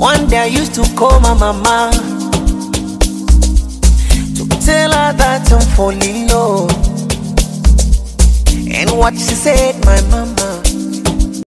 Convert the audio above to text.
One day I used to call my mama to tell her that I'm falling low. And what she said, my mama,